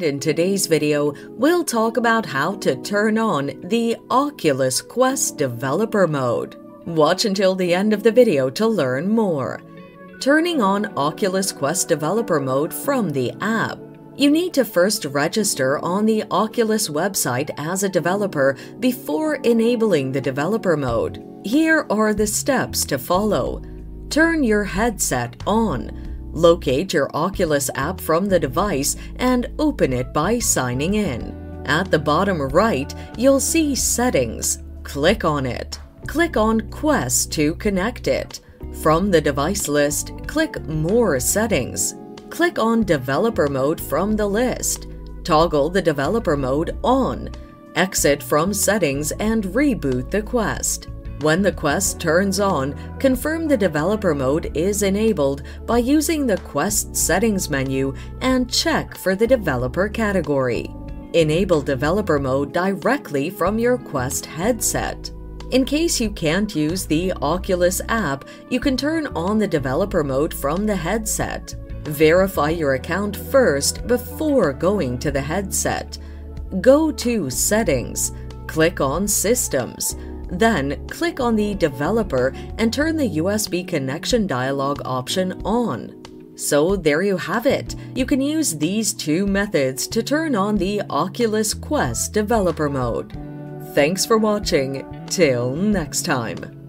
In today's video, we'll talk about how to turn on the Oculus Quest Developer Mode. Watch until the end of the video to learn more. Turning on Oculus Quest Developer Mode from the app. You need to first register on the Oculus website as a developer before enabling the developer mode. Here are the steps to follow. Turn your headset on. Locate your Oculus app from the device and open it by signing in. At the bottom right, you'll see Settings. Click on it. Click on Quest to connect it. From the device list, click More Settings. Click on Developer Mode from the list. Toggle the Developer Mode on. Exit from Settings and reboot the Quest. When the Quest turns on, confirm the developer mode is enabled by using the Quest settings menu and check for the developer category. Enable developer mode directly from your Quest headset. In case you can't use the Oculus app, you can turn on the developer mode from the headset. Verify your account first before going to the headset. Go to Settings, click on Systems, then click on the Developer and turn the USB connection dialog option on. So there you have it. You can use these two methods to turn on the Oculus Quest developer mode. Thanks for watching. Till next time.